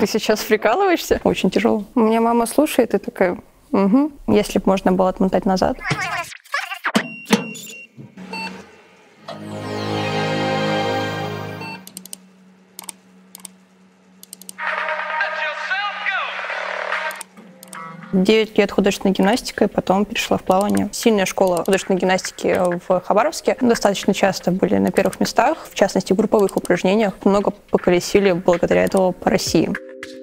Ты сейчас прикалываешься? Очень тяжело. У меня мама слушает и такая, угу. Если бы можно было отмотать назад. Девять лет художественной гимнастикой, потом перешла в плавание. Сильная школа художественной гимнастики в Хабаровске. Достаточно часто были на первых местах, в частности, в групповых упражнениях. Много поколесили благодаря этому по России.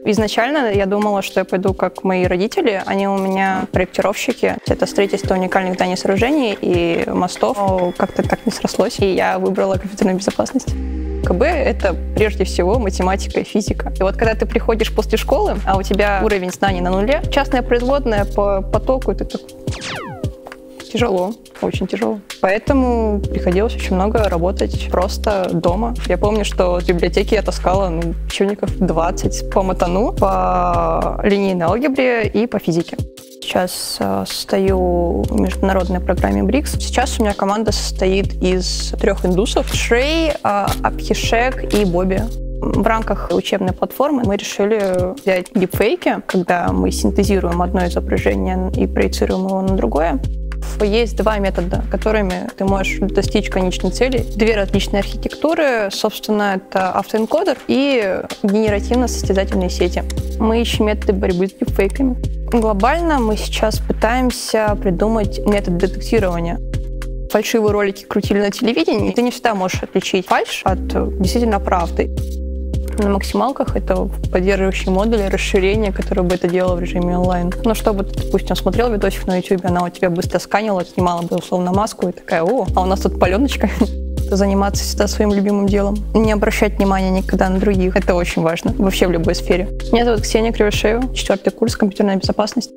Изначально я думала, что я пойду как мои родители. Они у меня проектировщики. Это строительство уникальных зданий сооружений и мостов. Как-то так не срослось, и я выбрала компьютерную безопасность. КБ — это прежде всего математика и физика. И вот когда ты приходишь после школы, а у тебя уровень знаний на нуле, частная производная по потоку, ты так тяжело, очень тяжело. Поэтому приходилось очень много работать просто дома. Я помню, что в библиотеке я таскала ну, учебников 20 по матану, по линейной алгебре и по физике. Сейчас э, стою в международной программе БРИКС. Сейчас у меня команда состоит из трех индусов. Шрей, э, Абхишек и Бобби. В рамках учебной платформы мы решили взять дипфейки, когда мы синтезируем одно изображение и проецируем его на другое есть два метода, которыми ты можешь достичь конечной цели. Две различные архитектуры. Собственно, это автоэнкодер и генеративно-состязательные сети. Мы ищем методы борьбы с дипфейками. Глобально мы сейчас пытаемся придумать метод детектирования фальшивые ролики крутили на телевидении, ты не всегда можешь отличить фальш от действительно правды. На максималках это поддерживающие модули, расширение, которое бы это делало в режиме онлайн. Ну, чтобы ты, допустим, смотрел видосик на YouTube, она у тебя быстро сканила, снимала бы условно маску и такая, о, а у нас тут паленочка. заниматься всегда своим любимым делом. Не обращать внимания никогда на других. Это очень важно. Вообще в любой сфере. Меня зовут Ксения Кривошеева, четвертый курс компьютерная безопасность.